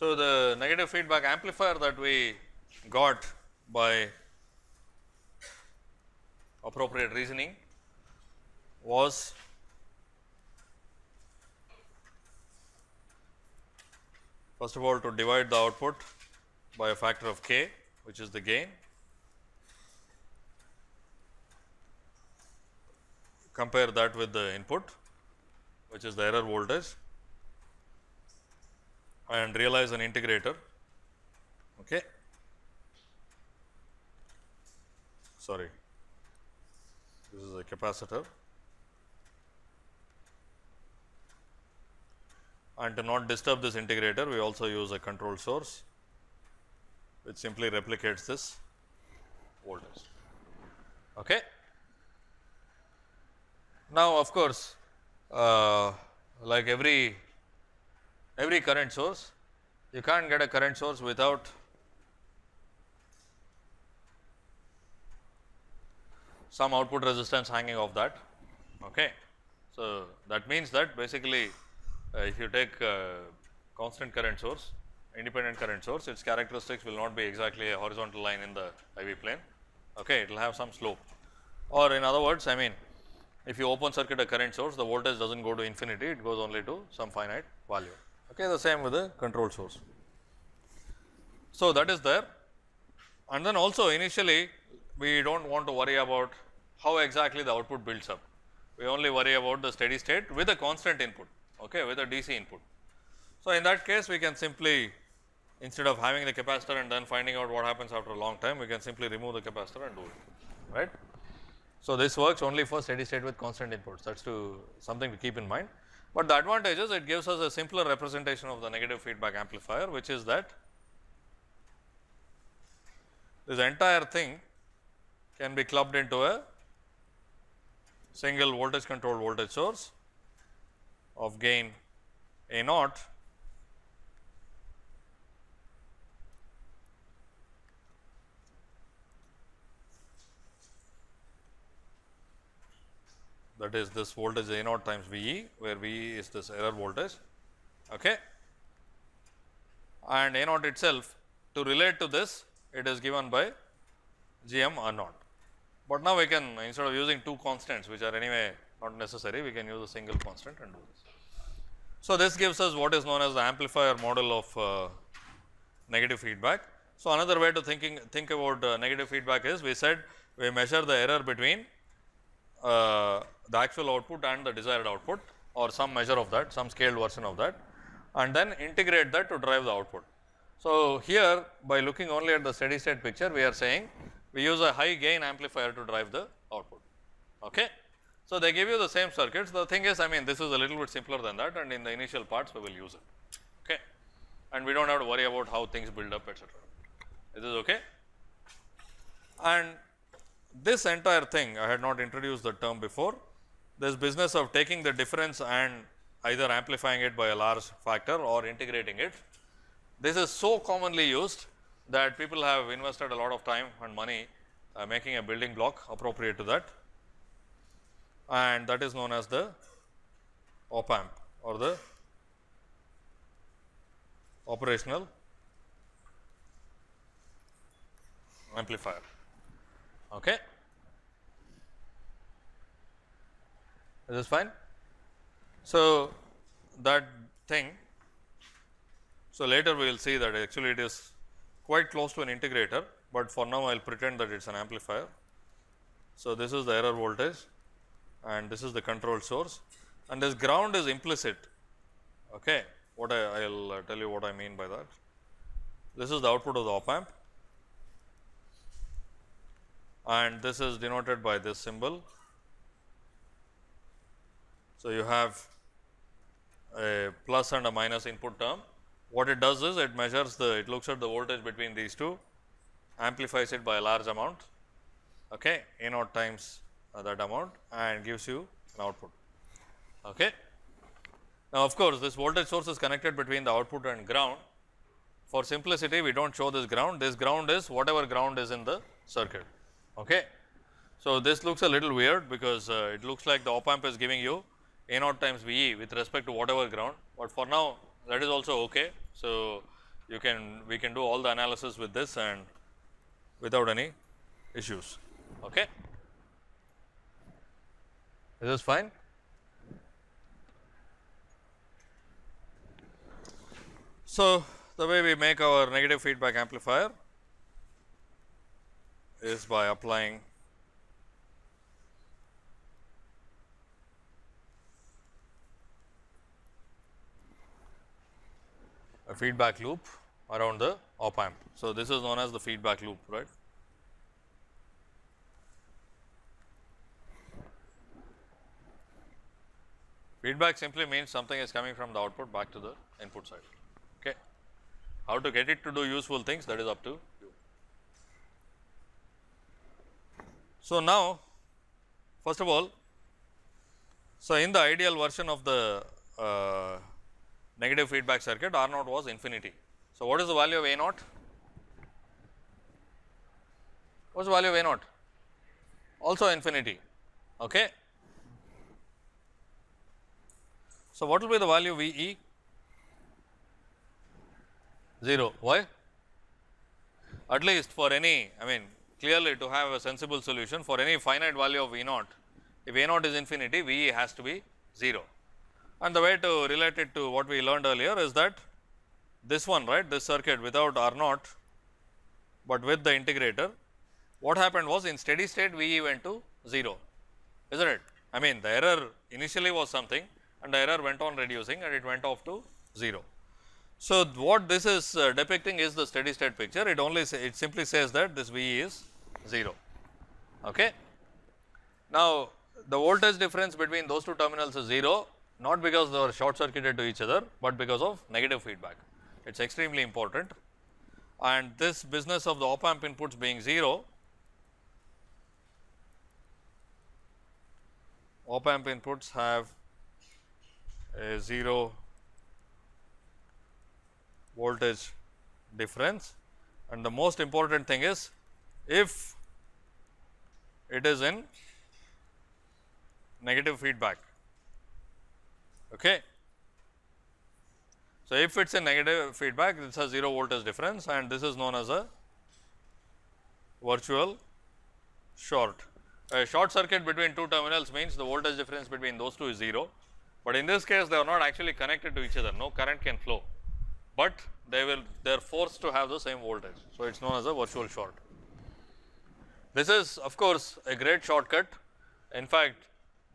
So, the negative feedback amplifier that we got by appropriate reasoning was first of all to divide the output by a factor of k which is the gain compare that with the input which is the error voltage and realize an integrator. Okay. Sorry. This is a capacitor. And to not disturb this integrator we also use a control source which simply replicates this voltage. Okay. Now of course uh, like every every current source you can't get a current source without some output resistance hanging off that. Okay. So, that means that basically uh, if you take uh, constant current source, independent current source, its characteristics will not be exactly a horizontal line in the IV plane, okay, it will have some slope. Or in other words, I mean, if you open circuit a current source, the voltage does not go to infinity, it goes only to some finite value, okay, the same with the control source. So, that is there and then also initially we do not want to worry about how exactly the output builds up. We only worry about the steady state with a constant input, okay, with a DC input. So, in that case we can simply instead of having the capacitor and then finding out what happens after a long time, we can simply remove the capacitor and do it, right. So, this works only for steady state with constant inputs that is to something to keep in mind. But the advantage is it gives us a simpler representation of the negative feedback amplifier which is that this entire thing can be clubbed into a single voltage controlled voltage source of gain A naught that is this voltage A naught times V e where V e is this error voltage okay. and A naught itself to relate to this it is given by G m R naught. But now we can instead of using two constants which are anyway not necessary we can use a single constant and do this. So, this gives us what is known as the amplifier model of uh, negative feedback. So, another way to thinking think about uh, negative feedback is we said we measure the error between uh, the actual output and the desired output or some measure of that some scaled version of that and then integrate that to drive the output. So, here by looking only at the steady state picture we are saying we use a high gain amplifier to drive the output. Okay. So, they give you the same circuits the thing is I mean this is a little bit simpler than that and in the initial parts we will use it okay and we do not have to worry about how things build up etcetera. Is this okay? And this entire thing I had not introduced the term before this business of taking the difference and either amplifying it by a large factor or integrating it. This is so commonly used that people have invested a lot of time and money uh, making a building block appropriate to that and that is known as the op amp or the operational amplifier. Okay. Is this fine? So, that thing, so later we will see that actually it is quite close to an integrator, but for now I will pretend that it is an amplifier. So, this is the error voltage and this is the control source and this ground is implicit. Okay. What I will uh, tell you what I mean by that. This is the output of the op amp and this is denoted by this symbol. So, you have a plus and a minus input term. What it does is it measures the it looks at the voltage between these two amplifies it by a large amount okay, A naught times uh, that amount and gives you an output. Okay. Now, of course, this voltage source is connected between the output and ground. For simplicity, we do not show this ground. This ground is whatever ground is in the circuit. Okay. So, this looks a little weird because uh, it looks like the op amp is giving you A naught times V e with respect to whatever ground, but for now that is also okay. So, you can we can do all the analysis with this and without any issues. Okay. Is this fine? So, the way we make our negative feedback amplifier is by applying a feedback loop around the op amp. So, this is known as the feedback loop right. Feedback simply means something is coming from the output back to the input side. Okay. How to get it to do useful things that is up to So, now first of all, so in the ideal version of the uh, negative feedback circuit R naught was infinity. So, what is the value of A naught? What is the value of A naught? Also infinity. Okay. So, what will be the value V e? 0. Why? At least for any, I mean clearly to have a sensible solution for any finite value of V naught, if A naught is infinity, V e has to be 0. And the way to relate it to what we learned earlier is that this one, right, this circuit without R naught, but with the integrator, what happened was in steady state V e went to 0, is not it? I mean the error initially was something and the error went on reducing and it went off to 0. So, what this is uh, depicting is the steady state picture, it only say, it simply says that this V is 0. Okay. Now, the voltage difference between those two terminals is 0, not because they are short circuited to each other, but because of negative feedback. It is extremely important and this business of the op amp inputs being 0, op amp inputs have a 0 voltage difference and the most important thing is if it is in negative feedback. Okay. So, if it is a negative feedback it is a 0 voltage difference and this is known as a virtual short. A short circuit between two terminals means the voltage difference between those two is 0 but in this case they are not actually connected to each other, no current can flow, but they will they are forced to have the same voltage. So, it is known as a virtual short. This is of course, a great shortcut. In fact,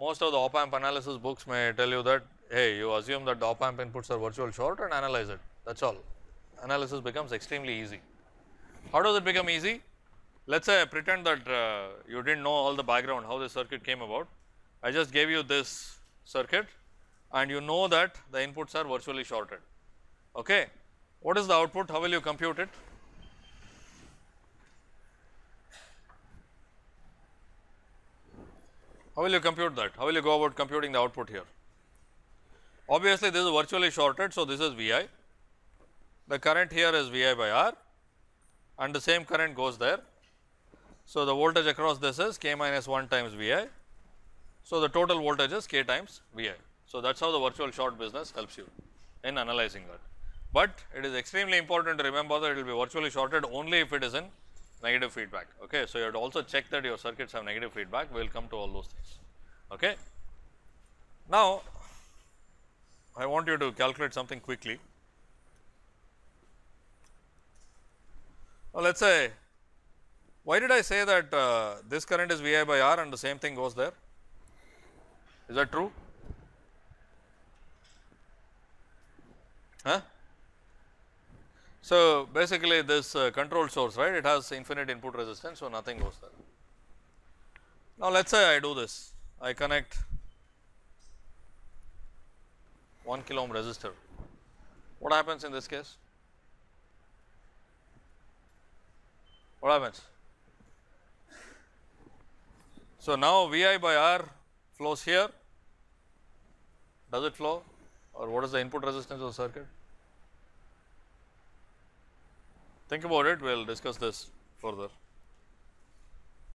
most of the op amp analysis books may tell you that hey you assume that the op amp inputs are virtual short and analyze it that is all. Analysis becomes extremely easy. How does it become easy? Let us say pretend that uh, you did not know all the background how the circuit came about. I just gave you this circuit and you know that the inputs are virtually shorted. Okay. What is the output? How will you compute it? How will you compute that? How will you go about computing the output here? Obviously, this is virtually shorted. So, this is V i. The current here is V i by R and the same current goes there. So, the voltage across this is k minus 1 times V i. So, the total voltage is k times V i. So, that is how the virtual short business helps you in analyzing that. But it is extremely important to remember that it will be virtually shorted only if it is in negative feedback. Okay. So, you have to also check that your circuits have negative feedback, we will come to all those things. Okay. Now, I want you to calculate something quickly. Now, let us say, why did I say that uh, this current is V i by R and the same thing goes there? Is that true? Huh? So, basically this uh, control source right it has infinite input resistance. So, nothing goes there. Now, let us say I do this I connect 1 kilo ohm resistor. What happens in this case? What happens? So, now V i by R flows here, does it flow? or what is the input resistance of the circuit? Think about it, we will discuss this further.